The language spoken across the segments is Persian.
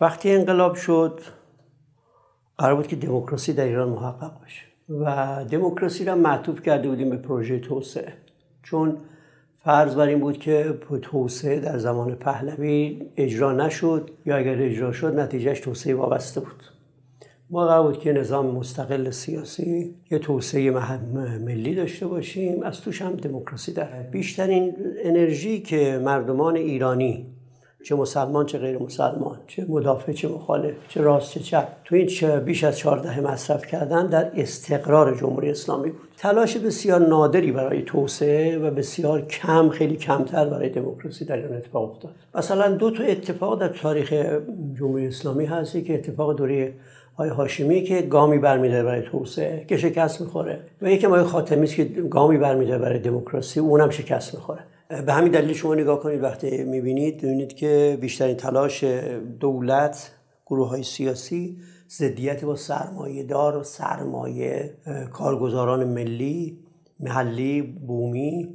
وقتی انقلاب شد قرار بود که دموکراسی در ایران محقق بشه و دموکراسی را معطوف کرده بودیم به پروژه توسعه. چون فرض بر این بود که توسعه در زمان پهلوی اجرا نشد یا اگر اجرا شد نتیجهش توسعه وابسته بود. ما قرار بود که نظام مستقل سیاسی یه توسعه ملی داشته باشیم. از توش هم دموکراسی در بیشترین انرژی که مردمان ایرانی چه مسلمان چه غیر مسلمان چه مدافع چه مخالف چه راست چه چپ. تو این چه بیش از 14 مصرف کردن در استقرار جمهوری اسلامی بود. تلاش بسیار نادری برای توسعه و بسیار کم خیلی کمتر برای دموکراسی در این اتفاق افتاد. مثلا دو تا اتفاق در تاریخ جمهوری اسلامی هستی که اتفاق دوره آقای هاشمی که گامی برمیداره برای توسعه که شکست می‌خوره. و یکی آقای خاتمی که گامی برمیداره برای دموکراسی اونم شکست می‌خوره. به همین دلیل شما نگاه کنید وقتی می‌بینید می‌بینید که بیشترین تلاش دولت گروه های سیاسی ضدیت با سرمایه دار و سرمایه کارگزاران ملی محلی بومی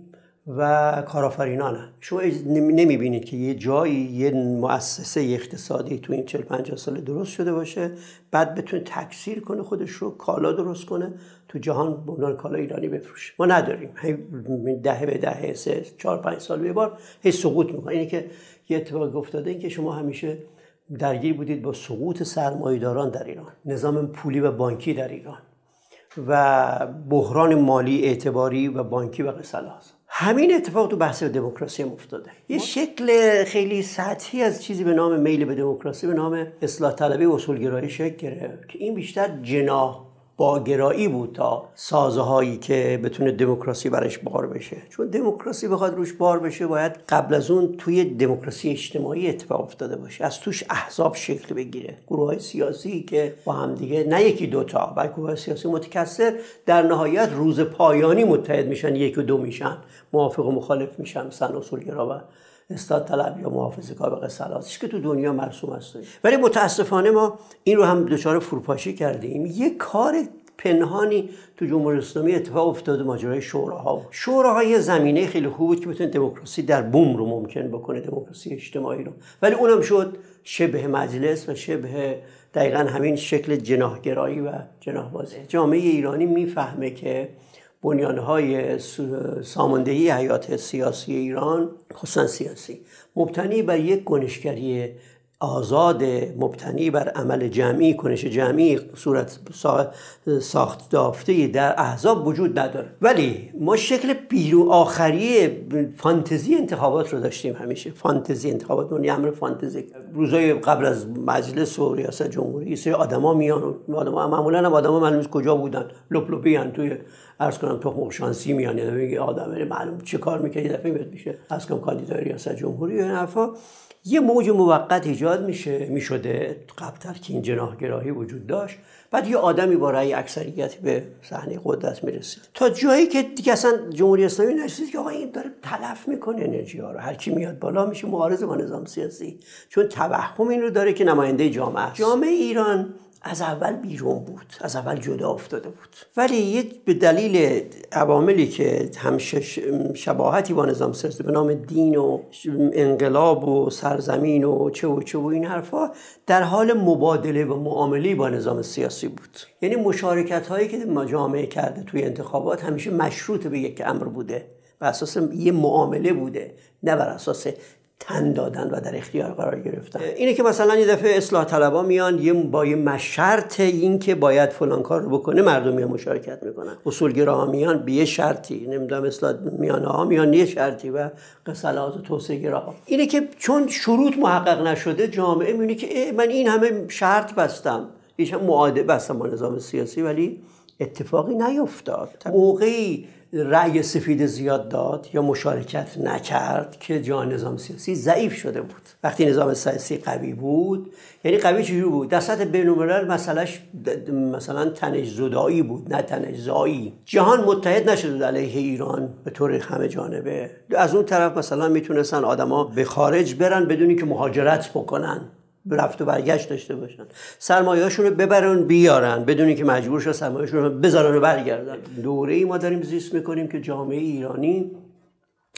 و کارآفرینانه. شما نمی‌بینید که یه جایی یه مؤسسه اقتصادی تو این 40 50 سال درست شده باشه بعد بتونه تکثیر کنه خودش رو کالا درست کنه تو جهان به کالا ایرانی بفروشه. ما نداریم. دهه به دهه سه چهار پنج سال به بار هی سقوط می‌کنه. اینه که یه اتفاق افتاده این که شما همیشه درگیر بودید با سقوط سرمایه‌داران در ایران. نظام پولی و بانکی در ایران. و بحران مالی اعتباری و بانکی و قسلاس همین اتفاق تو بحث دموکراسی هم افتاده. یه شکل خیلی سطحی از چیزی به نام میل به دموکراسی به نام اصلاح طلبی و اصولگرایی شکل گرفت که این بیشتر جناح باگرایی بود تا سازه هایی که بتونه دموکراسی برش بار بشه. چون دموکراسی بخواد روش بار بشه باید قبل از اون توی دموکراسی اجتماعی اتفاق افتاده باشه. از توش احزاب شکل بگیره. گروه های سیاسی که با هم دیگه نه یکی دوتا بلکه گروه های سیاسی متکثر در نهایت روز پایانی متحد میشن یک و دو میشن. موافق و مخالف میشن مثلا اصولگرا و استاد طلب یا محافظه کار قصلاتی که تو دنیا مرسوم است. ولی متاسفانه ما این رو هم دچار فروپاشی کردیم. یه کار پنهانی تو جمهوری اسلامی اتفاق افتاده ماجرای شوراها شوراها یه زمینه خیلی خوب بود که بتونه دموکراسی در بوم رو ممکن بکنه دموکراسی اجتماعی رو. ولی اونم شد شبه مجلس و شبه دقیقا همین شکل جناهگرایی و جناهبازی. جامعه ایرانی می‌فهمه که بنیانهای ساماندهی حیات سیاسی ایران خصوصا سیاسی مبتنی بر یک کنشگری آزاد مبتنی بر عمل جمعی کنش جمعی صورت ساخت دافته در احزاب وجود نداره. ولی ما شکل بیرو آخری فانتزی انتخابات رو داشتیم همیشه. فانتزی انتخابات اون امر فانتزی. روزای قبل از مجلس و ریاست جمهوری سری آدما میان آدما معمولا هم آدما معلوم کجا بودن. لپ لپی توی عرض کنم تو شانسی میان. یعنی میگه آدم معلوم چه کار می‌کنه یه دفعه میشه از کم کاندیدای ریاست جمهوری این حرفا. یه موج موقت ایجاد میشه می‌شده قبلتر که این جناهگراهی وجود داشت. بعد یه آدمی با رأی اکثریتی به صحنه قدرت می‌رسید. تا جایی که دیگه اصلا جمهوری اسلامی نشید که آقا این داره تلف می‌کنه انرژی ها رو. هر کی میاد بالا میشه معارض با نظام سیاسی. چون توهم این رو داره که نماینده جامعه جامعه ایران از اول بیرون بود از اول جدا افتاده بود. ولی یه به دلیل عواملی که هم شباهتی با نظام سیاسی به نام دین و انقلاب و سرزمین و چه و چه و این حرفا در حال مبادله و معامله با نظام سیاسی بود. یعنی مشارکت هایی که جامعه کرده توی انتخابات همیشه مشروط به یک امر بوده بر اساس یه معامله بوده نه بر اساس تن دادن و در اختیار قرار گرفتن. اینه که مثلا یه دفعه اصلاح طلبا میان یه با یه مشرط این که باید فلان کار رو بکنه مردم میان مشارکت می‌کنن. اصولگراها میان به یه شرطی نمی‌دونم اصلاح میانه ها میان یه شرطی و قسلات و توسعه گراها اینه که چون شروط محقق نشده جامعه می‌بینه که من این همه شرط بستم. هیچ هم معاده بستم با نظام سیاسی ولی اتفاقی نیفتاد. موقعی رأی سفید زیاد داد یا مشارکت نکرد که جا نظام سیاسی ضعیف شده بود. وقتی نظام سیاسی قوی بود یعنی قوی چجور بود؟ در سطح بین‌الملل مسئلهش مثلا تنش زدایی بود نه تنش زایی. جهان متحد نشده علیه ایران به طور همه جانبه. از اون طرف مثلا می‌تونستن آدما به خارج برن بدونی که مهاجرت بکنن. رفت و برگشت داشته باشن. سرمایه‌هاشون رو ببرن بیارن. بدون که مجبور شد سرمایه‌هاشون رو بذارن و برگردن. دوره ای ما داریم زیست می‌کنیم که جامعه ایرانی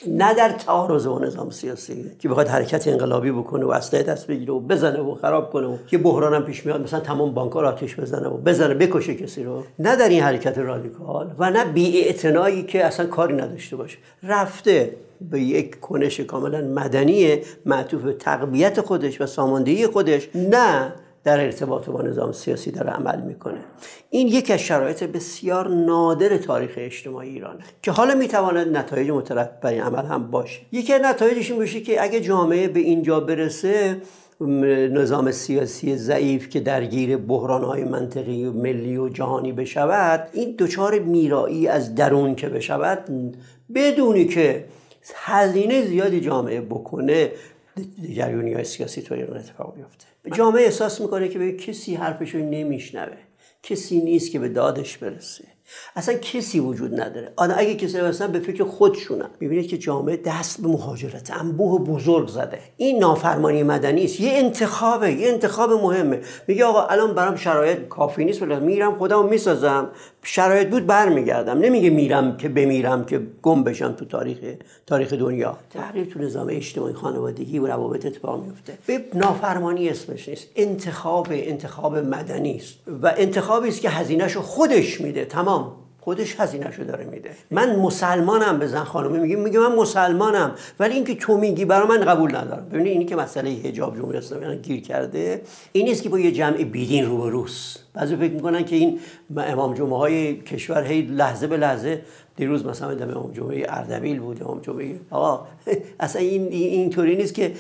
نه در تعارض با نظام سیاسی که بخواد حرکت انقلابی بکنه و اسلحه دست بگیره و بزنه و خراب کنه و که بحران هم پیش میاد مثلا تمام بانک آتش بزنه و بزنه بکشه کسی رو. نه در این حرکت رادیکال و نه بی که اصلا کاری نداشته باشه. رفته به یک کنش کاملا مدنی معطوف به تقویت خودش و ساماندهی خودش. نه. در ارتباط با نظام سیاسی داره عمل می‌کنه. این یک از شرایط بسیار نادر تاریخ اجتماعی ایرانه که حالا می‌تواند نتایج مترتب بر این عمل هم باشه. یکی از نتایجش این باشه که اگه جامعه به اینجا برسه نظام سیاسی ضعیف که درگیر بحرانهای منطقی و ملی و جهانی بشود این دچار میرایی از درون که بشود بدونی که هزینه زیادی جامعه بکنه جریانی های سیاسی تو ایران اتفاق بیفته جامعه احساس می‌کنه که به کسی حرفشو نمیشنوه. کسی نیست که به دادش برسه. اصلا کسی وجود نداره. آن اگه کسی مثلا به فکر خودشونن می‌بینید که جامعه دست به مهاجرت انبوه بزرگ زده. این نافرمانی مدنی است یه انتخابه یه انتخاب مهمه. میگه آقا الان برام شرایط کافی نیست ولی میرم خودمو می‌سازم. شرایط بود برمیگردم. نمیگه میرم که بمیرم که گم بشم تو تاریخ تاریخ دنیا. تغییر تو نظام اجتماعی خانوادگی و روابط اتفاق میفته به نافرمانی اسمش نیست. انتخاب انتخاب مدنی است. و انتخابی است که هزینهشو خودش میده. تمام خودش هزینهشو داره میده. من مسلمانم به زن خانومه میگه میگه من مسلمانم. ولی اینکه تو میگی برای من قبول ندارم. ببینید اینی که مسئله حجاب جمهوری اسلامی گیر کرده این نیست که با یه جمع بیدین روبروست. بعضی فکر می‌کنن که این امام جمعه های کشور هی لحظه به لحظه دیروز مثلا دم امام جمعه اردبیل بود امام جمعه آقا اصلا این اینطوری نیست که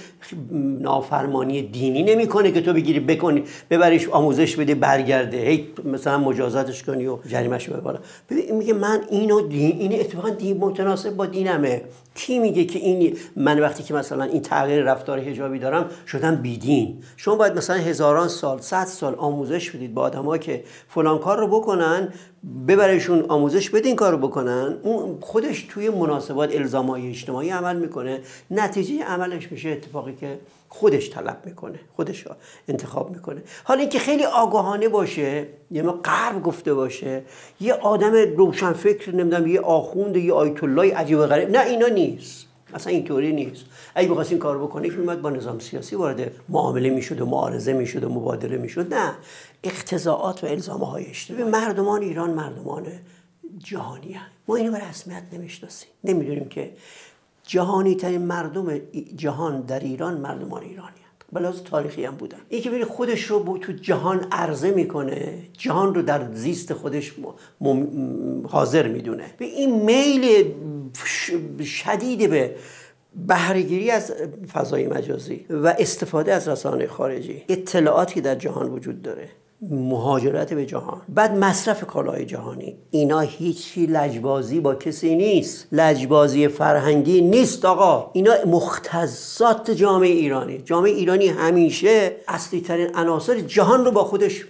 نافرمانی دینی نمی‌کنه که تو بگیری بکنی ببریش آموزش بده برگرده هی مثلا مجازاتش کنی و جریمهش بالا. ببین میگه من اینو دین این اتفاقا دین متناسب با دینمه. کی میگه که این من وقتی که مثلا این تغییر رفتار حجابی دارم شدم بیدین. شما باید مثلا هزاران سال صد سال آموزش بدید با آدمایی که فلان کار رو بکنن ببرشون آموزش بدین کار رو بکنن. اون خودش توی مناسبات الزامای اجتماعی عمل می‌کنه. نتیجه عملش میشه اتفاقی که خودش طلب می‌کنه خودش انتخاب می‌کنه. حالا اینکه خیلی آگاهانه باشه یه ما قرب گفته باشه یه آدم روشن فکر نمی‌دونم یه آخوند یه آیت الله عجیب غریب نه اینا نیست. اصلا اینطوری نیست. اگه بخواست این کار بکنه که با نظام سیاسی وارد معامله می‌شد و معارضه می‌شد و مبادله می‌شد. نه. اقتضاعات و الزامه های اشتباه مردمان ایران مردمان جهانی هست. ما اینو به رسمیت نمی‌شناسیم. نمی‌دونیم که جهانی ترین مردم جهان در ایران مردمان ایرانی بلاز تاریخی هم بودن. این که ببین خودش رو تو جهان عرضه می‌کنه جهان رو در زیست خودش حاضر می‌دونه. به این میل شدید به بهرهگیری از فضای مجازی و استفاده از رسانه خارجی اطلاعاتی در جهان وجود داره. مهاجرت به جهان. بعد مصرف کالای جهانی. اینا هیچی لجبازی با کسی نیست. لجبازی فرهنگی نیست آقا. اینا مختصات جامعه ایرانی. جامعه ایرانی همیشه اصلی ترین عناصر جهان رو با خودش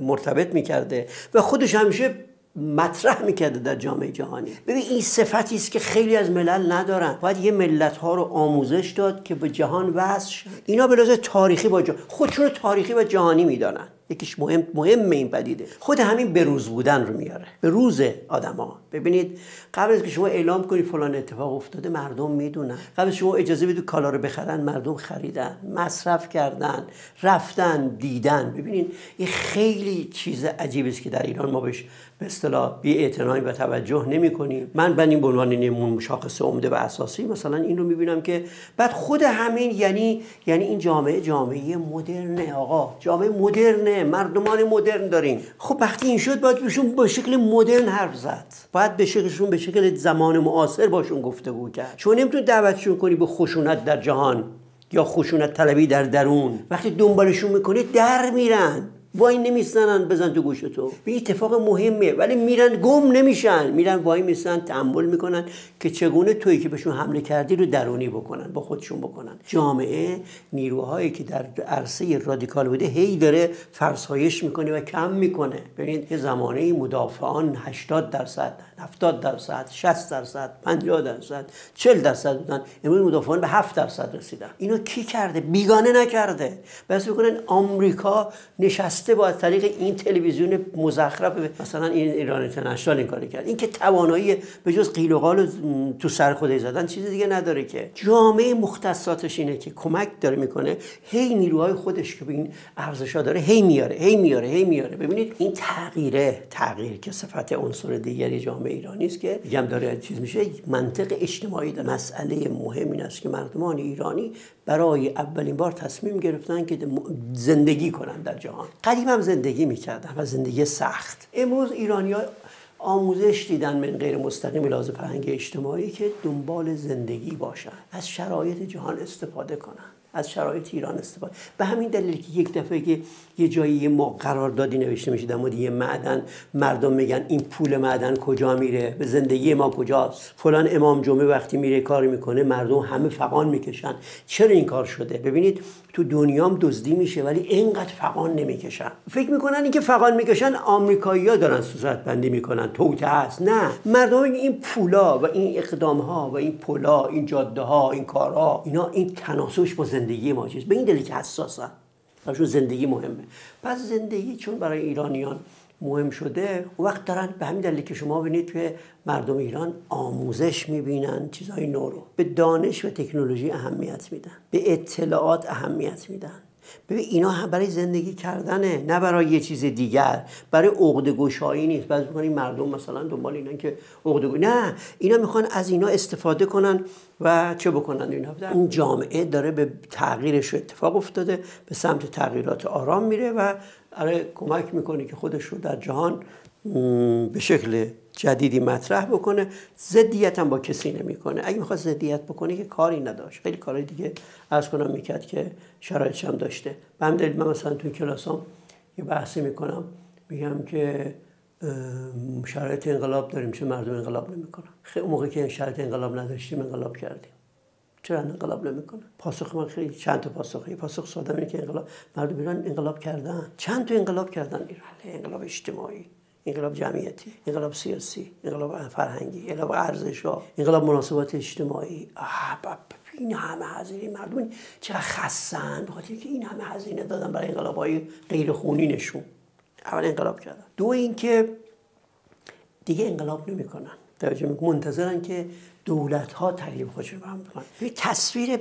مرتبط می‌کرده و خودش همیشه مطرح می‌کرده در جامعه جهانی. ببین این صفتی است که خیلی از ملل ندارن. باید یه ملت ها رو آموزش داد که به جهان وصل اینا به تاریخی با جهان خودشون تاریخی و جهانی می‌دانن. یکیش مهم مهم این پدیده. خود همین بروز بودن رو میاره. به روز آدما. ببینید قبل از که شما اعلام کنید فلان اتفاق افتاده مردم می‌دونن. قبل شما اجازه بدید کالا رو بخرن مردم خریدن. مصرف کردن رفتن دیدن. ببینید این خیلی چیز عجیبی است که در ایران ما بهش به اصطلاح بی و توجه نمی کنیم. من به این عنوان نمون مشاخصه عمده و اساسی مثلا این رو می‌بینم که بعد خود همین یعنی یعنی این جامعه جامعه مدرنه آقا. جامعه مدرنه. مردمان مدرن داریم. خب وقتی این شد باید بهشون به شکل مدرن حرف زد. باید به شکلشون به شکل زمان معاصر باشون گفتگو کرد. شما نمی‌تونی دعوتشون کنی به خشونت در جهان یا خشونت طلبی در درون. وقتی دنبالشون می‌کنی در میرن. وای نمیستنن بزن تو گوش تو. به اتفاق مهمه ولی میرن گم نمیشن. میرن وای میستن تحمل می‌کنن که چگونه تویی که بهشون حمله کردی رو درونی بکنن با خودشون بکنن. جامعه نیروهایی که در عرصه رادیکال بوده هی داره فرسایش می‌کنه و کم می‌کنه. ببینید یه زمانه مدافعان 80 درصد 70 درصد 60 درصد 50 درصد 40 درصد بودن. امروز مدافعان به 7 درصد رسیدن. اینو کی کرده؟ بیگانه نکرده. بس می‌کنن آمریکا نشسته با از طریق این تلویزیون مزخرف مثلا این ایران اینترنشنال این کار کرد. این که توانایی به جز قیل و قال تو سر خودش زدن چیز دیگه نداره که. جامعه مختصاتش اینه که کمک داره می‌کنه. هی نیروهای خودش که به این ارزشا داره هی میاره هی میاره هی میاره. ببینید این تغییره تغییر که صفت عنصر دیگری ایرانی است که میگم داره چیز میشه منطق اجتماعی داره مسئله مهم این است که مردمان ایرانی برای اولین بار تصمیم گرفتن که زندگی کنن در جهان. قدیم هم زندگی می‌کردن و زندگی سخت. امروز ایرانی ها آموزش دیدن من غیر مستقیم لازم فرهنگ اجتماعی که دنبال زندگی باشن. از شرایط جهان استفاده کنن. از شرایط ایران استفاده. به همین دلیل که یک دفعه که یه جایی ما قراردادی نوشته میشه در مورد یه معدن مردم میگن این پول معدن کجا میره؟ به زندگی ما کجاست؟ فلان امام جمعه وقتی میره کار می‌کنه مردم همه فقان می‌کشن. چرا این کار شده؟ ببینید تو دنیام دزدی میشه ولی اینقدر فقان نمی‌کشن. فکر می‌کنن اینکه فقان می‌کشن آمریکایی‌ها دارن صورت بندی می‌کنن. توته هست نه. مردم این پولا و این اقدام ها و این پولا این جاده ها این کارها اینا این تناسبش با زندگی ما چیست؟ به این دلیل که حساسن براشون زندگی مهمه. پس زندگی چون برای ایرانیان مهم شده وقت دارن به همین دلیل که شما ببینید که مردم ایران آموزش می‌بینن چیزهای نو رو. به دانش و تکنولوژی اهمیت میدن. به اطلاعات اهمیت میدن. ببین اینا هم برای زندگی کردنه نه برای یه چیز دیگر. برای عقده گشایی نیست. بعضی میگن مردم مثلا دنبال اینن که عقده نه اینا می‌خوان از اینا استفاده کنن و چه بکنن؟ اینا این جامعه داره به تغییرش اتفاق افتاده به سمت تغییرات آرام میره و آره کمک می‌کنه که خودش رو در جهان به شکل جدیدی مطرح بکنه ضدیت هم با کسی نمی‌کنه. اگه می‌خواد ضدیت بکنه که کاری نداشت. خیلی کارهای دیگه از کنم می‌کرد که شرایطش هم داشته. به همین دلیل من مثلا توی کلاسام یه بحثی می‌کنم. میگم که شرایط انقلاب داریم چه مردم انقلاب نمی‌کنن. خیلی موقع که شرایط انقلاب نداشتیم انقلاب کردیم. چرا انقلاب نمی‌کنه پاسخ من خیلی چند تا پاسخ. پاسخ ساده که انقلاب مردم ایران انقلاب کردن. چند تا انقلاب کردن؟ ایران انقلاب اجتماعی. انقلاب جمعیتی انقلاب سیاسی انقلاب فرهنگی انقلاب ارزش‌ها انقلاب مناسبات اجتماعی. این همه هزینه مردم چرا خستن؟ بخاطر که این همه هزینه دادن برای انقلاب های غیر خونی نشون. اول انقلاب کردن. دو اینکه دیگه انقلاب نمی‌کنن. توجه منتظرن که دولت ها تکلیف خودش رو بکنن. تصویر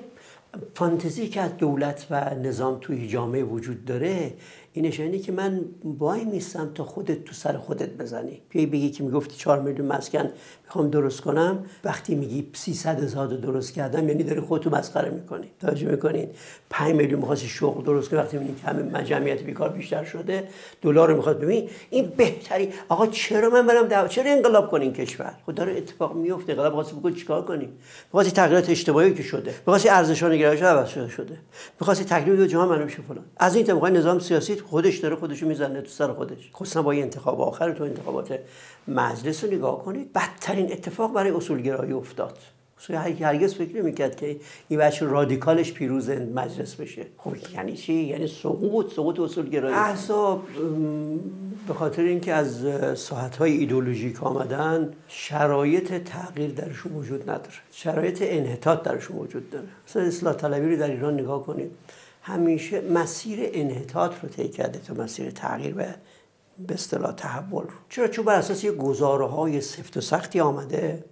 فانتزی که از دولت و نظام توی جامعه وجود داره این نشانی که من وای میستم تا خودت تو سر خودت بزنی. بیای بگی که می‌گفتی 4 میلیون مسکن می‌خوام درست کنم وقتی میگی 300 هزار درست کردم یعنی داری خودتو مسخره می‌کنی. توجه می‌کنین 5 میلیون می‌خواستی شغل درست کنی وقتی می‌بینی که همه جمعیت بیکار بیشتر شده دلار رو می‌خواد ببین این بهتری آقا چرا من برم دعوا چرا انقلاب کنین کشور؟ خود داره اتفاق میفته انقلاب واسه بگو چیکار کنیم می‌خواستی تغییرات اجتماعی که شده می‌خواستی ارزشان گرایش عوض شده. می‌خواستی تکلیف جهان معلوم شه فلان. از این طبقه نظام سیاسی خودش داره خودشو می‌زنه تو سر خودش. خصوصا با انتخاب آخر تو انتخابات مجلس رو نگاه کنید. بدترین اتفاق برای اصولگرایی افتاد. هرگز فکر نمی‌کرد که این بچه رادیکالش پیروز مجلس بشه. خب یعنی چی؟ یعنی سقوط سقوط اصولگرایی احزاب به خاطر اینکه از ساحت های ایدولوژیک آمدن شرایط تغییر درشون وجود نداره. شرایط انحطاط درشون وجود داره. مثلا اصلاح طلبی رو در ایران نگاه کنید. همیشه مسیر انحطاط رو طی کرده تا مسیر تغییر و به اصطلاح تحول رو. چرا؟ چون بر اساس یه گزاره های سفت و سختی آمده.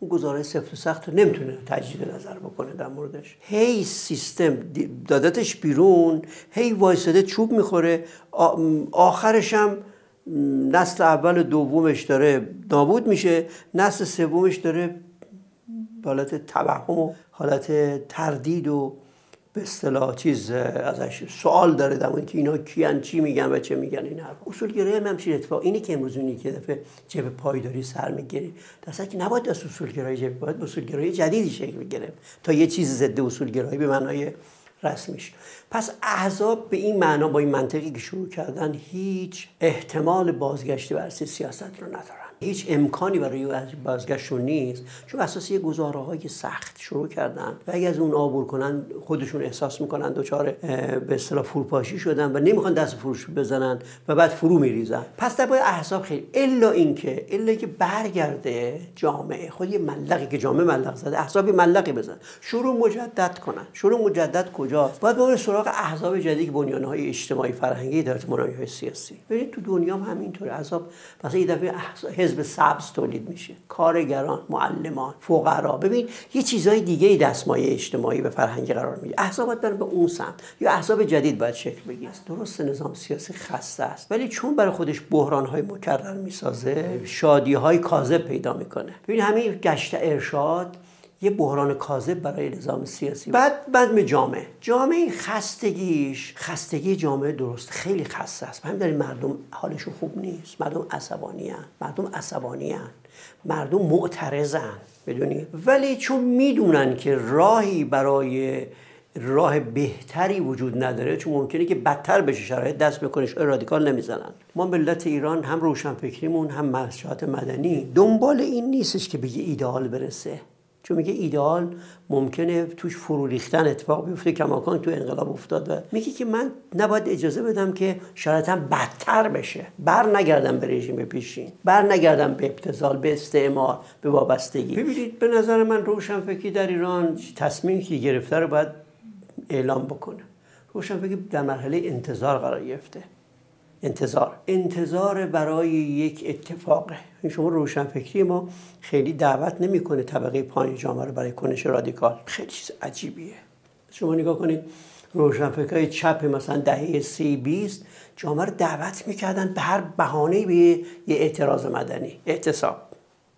اون گزاره سفت و سخت رو نمی‌تونه تجدید نظر بکنه در موردش. هی سیستم دادتش بیرون هی وایساده چوب می‌خوره. آخرش هم نسل اول و دومش داره نابود میشه. نسل سومش داره حالت توهم و حالت تردید و به اصطلاح چیز ازش سوال داره در که اینا کیان چی میگن و چه میگن این حرف اصول هم همچین اتفاق. اینی که امروز اونی که دفعه جبه پایداری سر می‌گیری. در که نباید از اصول گرایی جبه باید اصول گرایی جدیدی شکل بگیره تا یه چیز ضد اصول گرایی به معنای رسمیش. پس احزاب به این معنا با این منطقی که شروع کردن هیچ احتمال بازگشتی بر سیاست رو ندارن. هیچ امکانی برای بازگشتشون نیست چون اساس یه گزاره های سخت شروع کردن و اگه از اون عبور کنن خودشون احساس می‌کنن دچار به اصطلاح فروپاشی شدن و نمی‌خوان دست فروش بزنن و بعد فرو میریزن. پس در باید احساب خیلی الا اینکه الا که برگرده جامعه خود یه ملقی که جامعه ملق زده احزاب ملقی بزن. شروع مجدد کنن. شروع مجدد کجاست؟ باید ببرن سراغ احزاب جدید که های اجتماعی فرهنگی داره های سیاسی. ببینید تو دنیا هم همینطوره احزاب مثلا یه دفعه حزب سبز تولید میشه. کارگران معلمان فقرا. ببین یه چیزای دیگه ای دستمایه اجتماعی و فرهنگی قرار می‌گیره. احزاب باید به اون سمت. یا احزاب جدید باید شکل بگیره. درست نظام سیاسی خسته است. ولی چون برای خودش بحران های مکرر می‌سازه شادی های کاذب پیدا می‌کنه. ببین همین گشت ارشاد یه بحران کاذب برای نظام سیاسی بعد بعد جامعه. جامعه خستگیش خستگی جامعه درست خیلی خسته است. همین داریم مردم حالشون خوب نیست. مردم عصبانی هن. مردم عصبانی هن. مردم معترضن بدونی ولی چون می‌دونن که راهی برای راه بهتری وجود نداره چون ممکنه که بدتر بشه شرایط دست به رادیکال نمی‌زنن. ما ملت ایران هم روشنفکریمون هم مسجات مدنی. دنبال این نیستش که به یه ایدئال برسه. چون میگه ایدال ممکنه توش فرو ریختن اتفاق بیفته کماکان تو انقلاب افتاد و میگه که من نباید اجازه بدم که شرایطم بدتر بشه. بر نگردم به رژیم پیشین. بر نگردم به ابتزال به استعمار به وابستگی. ببینید به نظر من روشنفکری در ایران تصمیمی که گرفته رو باید اعلام بکنه. روشنفکری در مرحله انتظار قرار گرفته. انتظار. انتظار برای یک اتفاقه شما روشنفکری ما خیلی دعوت نمی‌کنه طبقه پایین جامعه رو برای کنش رادیکال. خیلی چیز عجیبیه. شما نگاه کنید روشنفکرهای چپ مثلا دهه سی بیست جامعه رو دعوت می‌کردن به هر بهانه به یه اعتراض مدنی اعتصاب.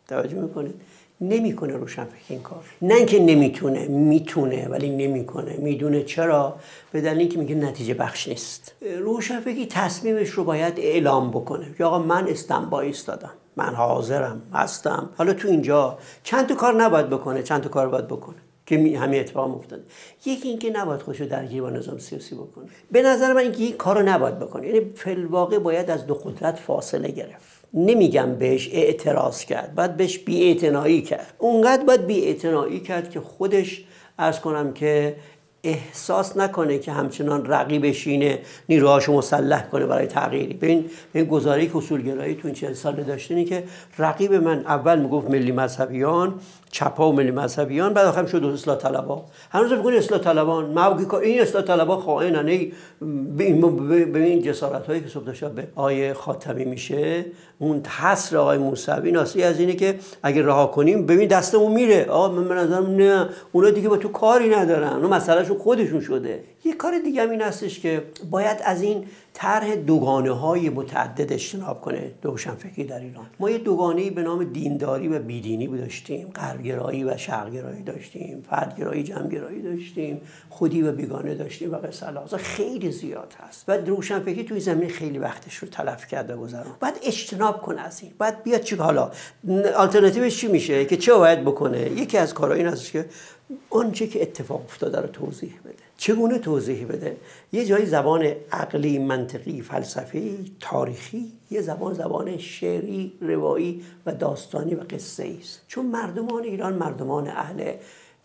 توجه می‌کنید؟ نمی‌کنه روشنفکر این کار. نه اینکه نمی‌تونه می‌تونه ولی نمی‌کنه. می‌دونه چرا؟ به دلیل اینکه میگه نتیجه بخش نیست. روشنفکری تصمیمش رو باید اعلام بکنه. یا آقا من استنبا ایستادم. من حاضرم هستم. حالا تو اینجا چند تا کار نباید بکنه چند تا کار باید بکنه که همه اتفاق افتاده. یکی اینکه نباید خودشو درگیر با نظام سیاسی بکنه. به نظر من اینکه این کارو نباید بکنه. یعنی فی باید از دو قدرت فاصله گرفت. نمیگم بهش اعتراض کرد باید بهش بی کرد. اونقدر باید بی کرد که خودش ارز کنم که احساس نکنه که همچنان رقیبشینه نیروهاشو مسلح کنه برای تغییری. ببین این گزاره که اصولگرایی تو این چند سال داشته که رقیب من اول می‌گفت ملی مذهبیان چپا و ملی مذهبیان بعد آخر شد اصلاح طلبا. هنوز میگن اصلاح طلبان. ما این اصلاح طلبا خائنن. به این جسارت هایی که صبح به آیه خاتمی میشه اون حسر آقای موسوی ناسی از اینه که اگه رها کنیم ببین دستمون میره. آقا من نظرم نه. اونا دیگه با تو کاری ندارن. اون مسئلهشون خودشون شده. یه کار دیگه هم این هستش که باید از این طرح دوگانه های متعدد اجتناب کنه روشنفکری در ایران. ما یه دوگانه به نام دینداری و بیدینی داشتیم غربگرایی و شرقگرایی داشتیم فردگرایی جمعگرایی داشتیم خودی و بیگانه داشتیم و قصه خیلی زیاد هست. و روشنفکری توی زمین خیلی وقتش رو تلف کرده گذران باید اجتناب کنه از این. باید بیاد چی حالا آلترناتیوش چی میشه؟ که چه باید بکنه؟ یکی از کارها این هست که آنچه که اتفاق افتاده رو توضیح بده. چگونه توضیح بده؟ یه جایی زبان عقلی منطقی فلسفی تاریخی یه زبان زبان شعری روایی و داستانی و قصه است. چون مردمان ایران مردمان اهل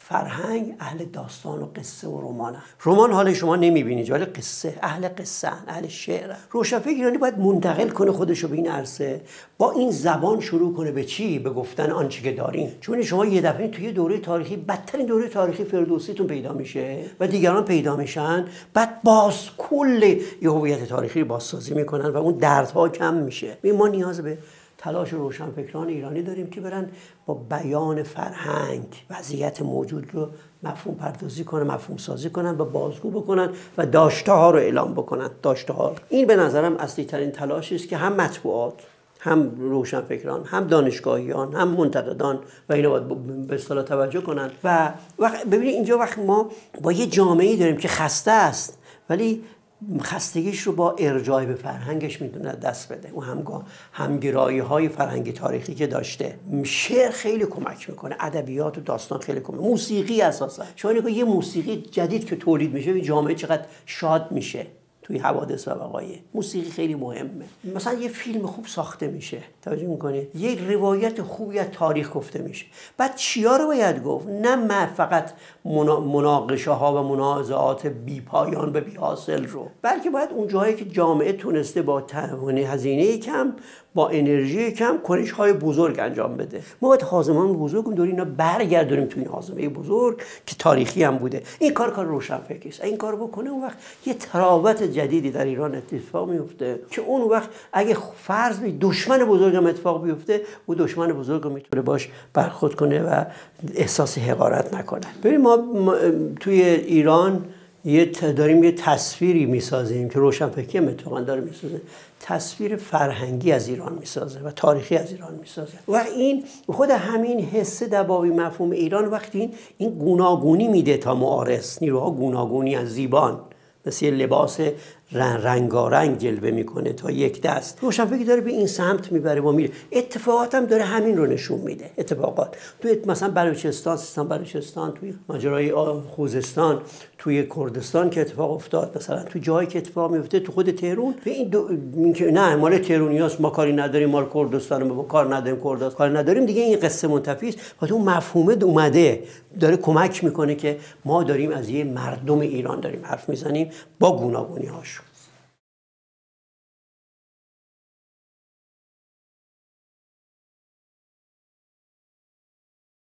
فرهنگ اهل داستان و قصه و رمان رمان حال شما نمی‌بینید ولی قصه اهل قصه اهل شعر روشنفکر ایرانی باید منتقل کنه خودش رو به این عرصه با این زبان شروع کنه به چی؟ به گفتن آنچه که داریم چون شما یه دفعه توی دوره تاریخی بدترین دوره تاریخی فردوسیتون پیدا میشه و دیگران پیدا میشن. بعد باز کل یه هویت تاریخی بازسازی می‌کنن و اون دردها کم میشه. ما نیاز به تلاش روشنفکران ایرانی داریم که برن با بیان فرهنگ وضعیت موجود رو مفهوم پردازی کنن مفهوم سازی کنن و بازگو بکنن و داشته ها رو اعلام بکنن. داشته ها. این به نظرم اصلی ترین تلاشی است که هم مطبوعات هم روشنفکران هم دانشگاهیان هم منتقدان و اینا باید به اصطلاح توجه کنن. و ببینید اینجا وقت ما با یه جامعه داریم که خسته است ولی خستگیش رو با ارجاع به فرهنگش می‌دونه دست بده. اون همگاه همگرایی های فرهنگی تاریخی که داشته. شعر خیلی کمک می‌کنه ادبیات و داستان خیلی کمک موسیقی اساسا. شما نگاه یه موسیقی جدید که تولید میشه جامعه چقدر شاد میشه. توی حوادث و وقایع. موسیقی خیلی مهمه. مثلا یه فیلم خوب ساخته میشه. توجه می‌کنید؟ یک روایت خوبی از تاریخ گفته میشه. بعد چیا رو باید گفت؟ نه من فقط مناقشه ها و منازعات بی پایان به بی حاصل رو. بلکه باید اون جایی که جامعه تونسته با هزینه کم با انرژی کم کنش های بزرگ انجام بده. ما باید حازمان بزرگ دور اینا برگردونیم توی این حازمه بزرگ که تاریخی هم بوده. این کار کار روشن فکریست این کار بکنه اون وقت یه تراوت جدیدی در ایران اتفاق میفته که اون وقت اگه فرض بی دشمن بزرگ هم اتفاق بیفته او دشمن بزرگ می‌تونه باش برخورد کنه و احساس حقارت نکنه. ببین ما توی ایران یه داریم یه تصویری می‌سازیم که روشنفکری هم اتفاقا داره می‌سازه. تصویر فرهنگی از ایران می‌سازه و تاریخی از ایران می‌سازه. و این خود همین حس دباوی مفهوم ایران وقتی این این گوناگونی میده تا معارض نیروها گوناگونی از زیبان مثل لباس رنگارنگ جلوه می‌کنه تا یک دست. روشنفکری داره به این سمت می‌بره و میره. اتفاقات هم داره همین رو نشون میده اتفاقات. توی مثلا بلوچستان سیستان بلوچستان توی ماجرای خوزستان توی کردستان که اتفاق افتاد مثلا تو جایی که اتفاق میفته تو خود تهرون به این دو... نه مال تهرونیاست ما کاری نداریم مال کردستان ما کار نداریم کردستان کار نداریم. دیگه این قصه منتفی است. و اون مفهومه اومده. داره کمک می‌کنه که ما داریم از یه مردم ایران داریم حرف می‌زنیم با گوناگونی هاش